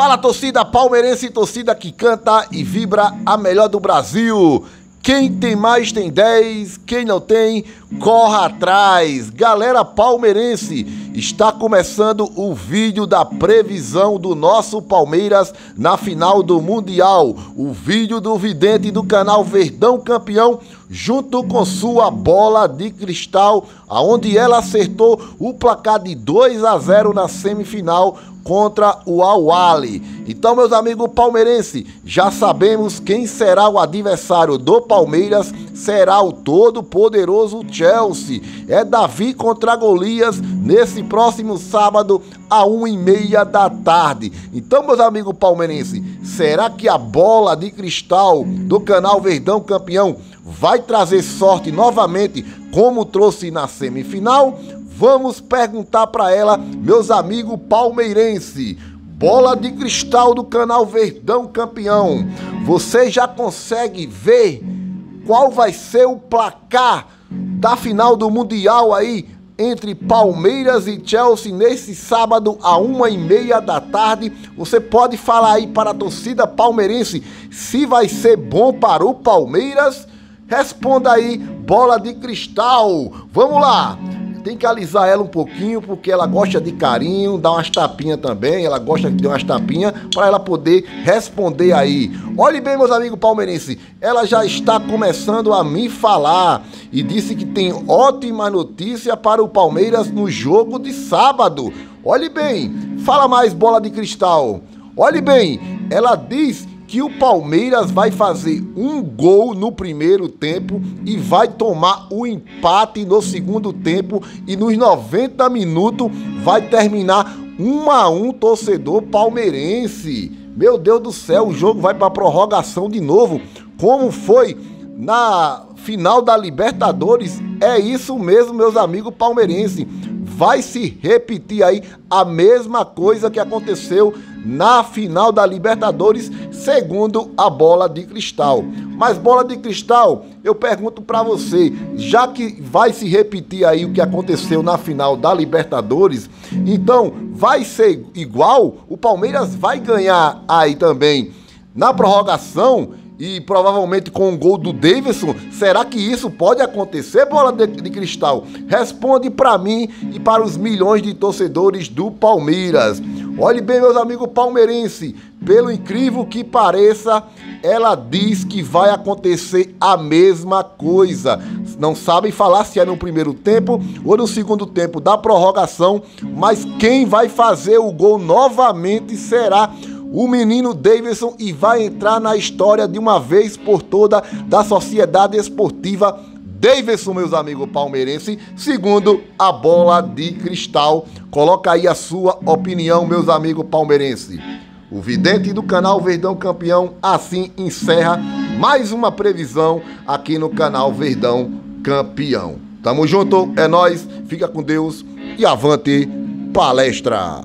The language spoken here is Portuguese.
Fala torcida palmeirense, torcida que canta e vibra a melhor do Brasil. Quem tem mais tem 10, quem não tem, corra atrás. Galera palmeirense, está começando o vídeo da previsão do nosso Palmeiras na final do Mundial. O vídeo do vidente do canal Verdão Campeão, junto com sua bola de cristal, aonde ela acertou o placar de 2 a 0 na semifinal contra o Awali. Então, meus amigos palmeirenses, já sabemos quem será o adversário do Palmeiras, será o todo poderoso Chelsea. É Davi contra Golias nesse próximo sábado a uma e meia da tarde. Então, meus amigos palmeirenses, será que a bola de cristal do canal Verdão Campeão vai trazer sorte novamente, como trouxe na semifinal? Vamos perguntar para ela, meus amigos palmeirense. Bola de cristal do canal Verdão Campeão. Você já consegue ver qual vai ser o placar da final do Mundial aí entre Palmeiras e Chelsea nesse sábado a uma e meia da tarde. Você pode falar aí para a torcida palmeirense se vai ser bom para o Palmeiras? Responda aí, bola de cristal. Vamos lá tem que alisar ela um pouquinho, porque ela gosta de carinho, dá umas tapinhas também, ela gosta de dar umas tapinhas para ela poder responder aí. Olhe bem, meus amigos palmeirenses, ela já está começando a me falar e disse que tem ótima notícia para o Palmeiras no jogo de sábado. Olhe bem, fala mais bola de cristal. Olhe bem, ela diz que o Palmeiras vai fazer um gol no primeiro tempo e vai tomar o empate no segundo tempo e nos 90 minutos vai terminar um a um torcedor palmeirense. Meu Deus do céu, o jogo vai para prorrogação de novo, como foi na final da Libertadores. É isso mesmo, meus amigos palmeirenses vai se repetir aí a mesma coisa que aconteceu na final da Libertadores, segundo a bola de cristal. Mas bola de cristal, eu pergunto para você, já que vai se repetir aí o que aconteceu na final da Libertadores, então vai ser igual? O Palmeiras vai ganhar aí também na prorrogação e provavelmente com o gol do Davidson, será que isso pode acontecer, bola de, de cristal? Responde para mim e para os milhões de torcedores do Palmeiras. Olhe bem, meus amigos palmeirenses, pelo incrível que pareça, ela diz que vai acontecer a mesma coisa. Não sabem falar se é no primeiro tempo ou no segundo tempo da prorrogação, mas quem vai fazer o gol novamente será o menino Davidson e vai entrar na história de uma vez por toda da Sociedade Esportiva Davidson, meus amigos palmeirenses, segundo a bola de cristal. Coloca aí a sua opinião, meus amigos palmeirenses. O vidente do canal Verdão Campeão assim encerra mais uma previsão aqui no canal Verdão Campeão. Tamo junto, é nós, fica com Deus e avante palestra.